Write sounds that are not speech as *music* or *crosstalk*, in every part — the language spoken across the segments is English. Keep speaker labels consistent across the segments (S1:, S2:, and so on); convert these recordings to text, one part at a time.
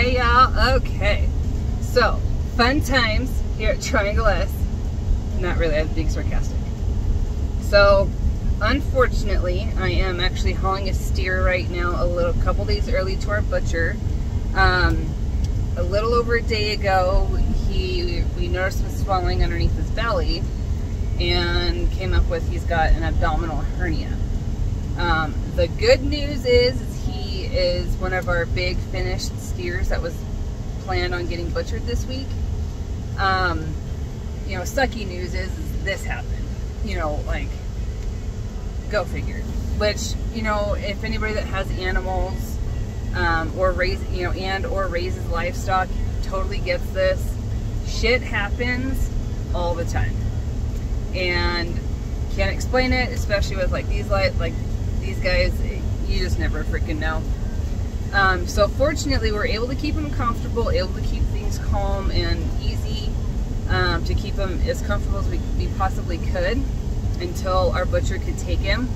S1: Hey y'all, okay. So, fun times here at Triangle S. Not really, I'm being sarcastic. So, unfortunately, I am actually hauling a steer right now a little couple days early to our butcher. Um, a little over a day ago, he we noticed some swelling underneath his belly and came up with he's got an abdominal hernia. Um, the good news is, is is one of our big finished steers that was planned on getting butchered this week. Um, you know, sucky news is, is this happened. You know, like, go figure. Which, you know, if anybody that has animals um, or raise, you know, and or raises livestock totally gets this. Shit happens all the time, and can't explain it, especially with like these like like these guys. You just never freaking know. Um, so fortunately, we're able to keep them comfortable, able to keep things calm and easy, um, to keep them as comfortable as we, we, possibly could until our butcher could take him,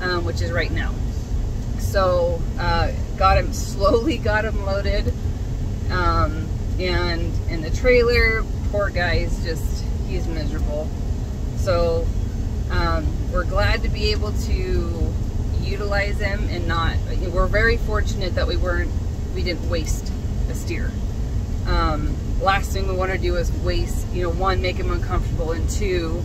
S1: um, which is right now. So uh, got him *laughs* slowly, got him loaded, um, and in the trailer, poor guy's just he's miserable. So um, we're glad to be able to utilize him and not, we're very fortunate that we weren't, we didn't waste a steer. Um, last thing we want to do is waste, you know, one, make him uncomfortable, and two,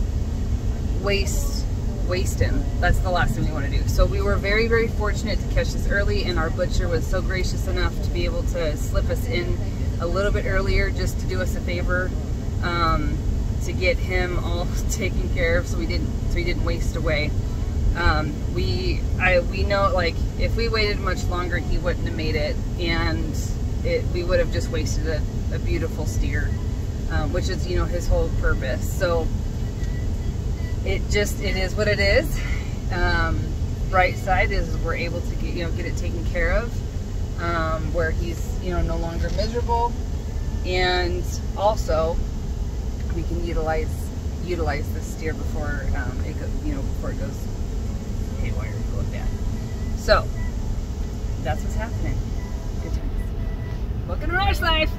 S1: waste, waste him. That's the last thing we want to do. So we were very, very fortunate to catch this early, and our butcher was so gracious enough to be able to slip us in a little bit earlier just to do us a favor. Um, to get him all *laughs* taken care of so we didn't so he didn't waste away. Um, we I we know like if we waited much longer he wouldn't have made it and it we would have just wasted a, a beautiful steer um, which is you know his whole purpose. So it just it is what it is. Um, bright side is we're able to get you know get it taken care of um, where he's you know no longer miserable. And also we can utilize utilize this steer before um, it go, you know before it goes haywire go bad. So that's what's happening. Good times. Welcome to Ranch Life.